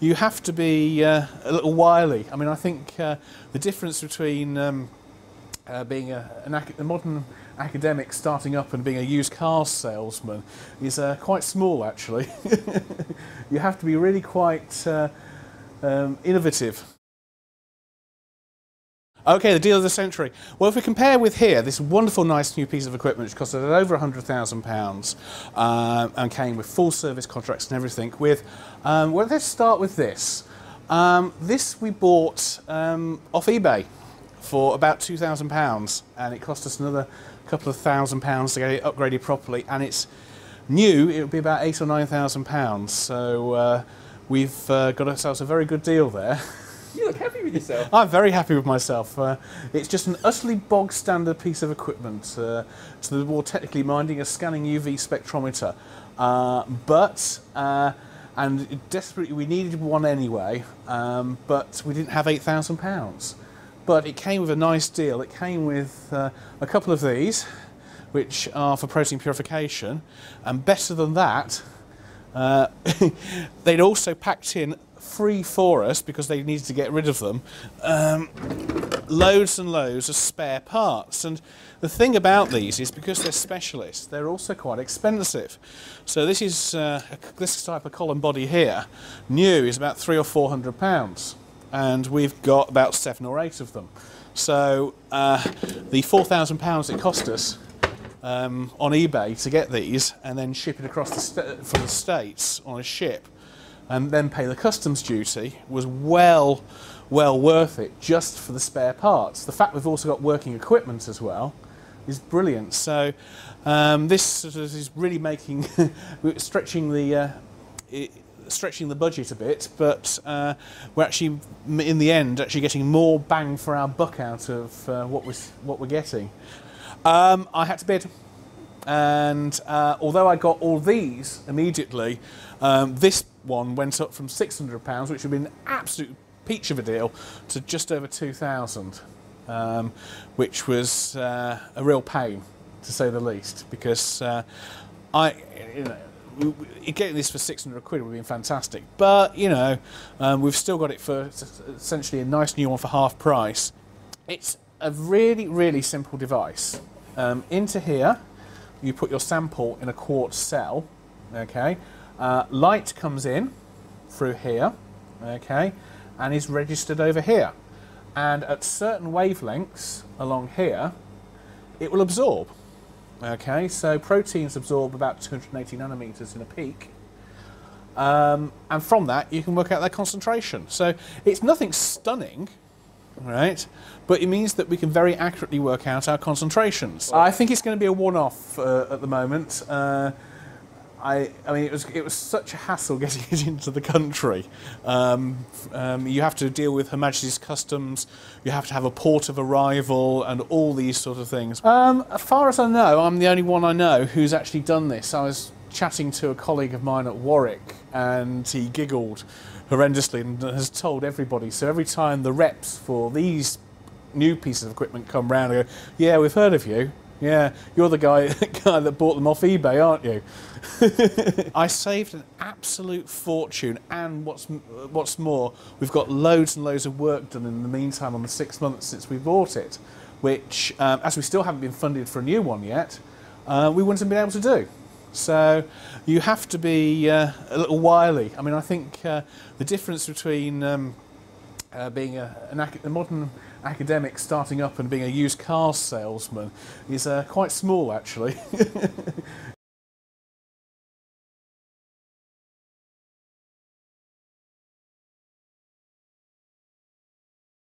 you have to be uh, a little wily. I mean, I think uh, the difference between um, uh, being a, ac- a modern academic starting up and being a used car salesman is uh, quite small, actually. you have to be really quite uh, um, innovative. Okay, the deal of the century. Well, if we compare with here, this wonderful, nice new piece of equipment, which costed over £100,000 um, and came with full service contracts and everything, with, um, well, let's start with this. Um, this we bought um, off eBay for about £2,000 and it cost us another couple of thousand pounds to get it upgraded properly and it's new, it would be about eight or nine thousand pounds. So uh, we've uh, got ourselves a very good deal there. You look happy with yourself. I'm very happy with myself. Uh, it's just an utterly bog standard piece of equipment. Uh, to the more technically minding, a scanning UV spectrometer. Uh, but, uh, and desperately, we needed one anyway, um, but we didn't have £8,000. But it came with a nice deal. It came with uh, a couple of these, which are for protein purification, and better than that, uh, they'd also packed in free for us because they needed to get rid of them. Um, loads and loads of spare parts. And the thing about these is because they're specialists, they're also quite expensive. So this is uh, this type of column body here, new is about three or four hundred pounds, and we've got about seven or eight of them. So uh, the four thousand pounds it cost us. Um, on eBay to get these and then ship it across the from the states on a ship and then pay the customs duty was well, well worth it just for the spare parts. The fact we've also got working equipment as well is brilliant. So um, this is really making, stretching the, uh, it, stretching the budget a bit, but uh, we're actually, in the end, actually getting more bang for our buck out of uh, what, we're, what we're getting. Um, I had to bid and uh, although I got all these immediately, um, this one went up from £600, which would be an absolute peach of a deal, to just over 2000 um, which was uh, a real pain, to say the least, because uh, I, you know, getting this for 600 quid would have been fantastic. But, you know, um, we've still got it for essentially a nice new one for half price. It's a really, really simple device. Um, into here, you put your sample in a quartz cell, okay? Uh, light comes in through here, okay, and is registered over here. And at certain wavelengths along here, it will absorb. Okay, so proteins absorb about 280 nanometers in a peak. Um, and from that, you can work out their concentration. So it's nothing stunning, right? But it means that we can very accurately work out our concentrations. I think it's going to be a one-off uh, at the moment. Uh, I, I mean, it was it was such a hassle getting it into the country. Um, um, you have to deal with Her Majesty's Customs. You have to have a port of arrival and all these sort of things. Um, as far as I know, I'm the only one I know who's actually done this. I was chatting to a colleague of mine at Warwick, and he giggled horrendously and has told everybody. So every time the reps for these new pieces of equipment come round, I go, "Yeah, we've heard of you." Yeah, you're the guy, guy that bought them off eBay, aren't you? I saved an absolute fortune, and what's what's more, we've got loads and loads of work done in the meantime on the six months since we bought it, which, um, as we still haven't been funded for a new one yet, uh, we wouldn't have been able to do. So you have to be uh, a little wily. I mean, I think uh, the difference between um, uh, being a, a, modern academic starting up and being a used car salesman is uh, quite small, actually.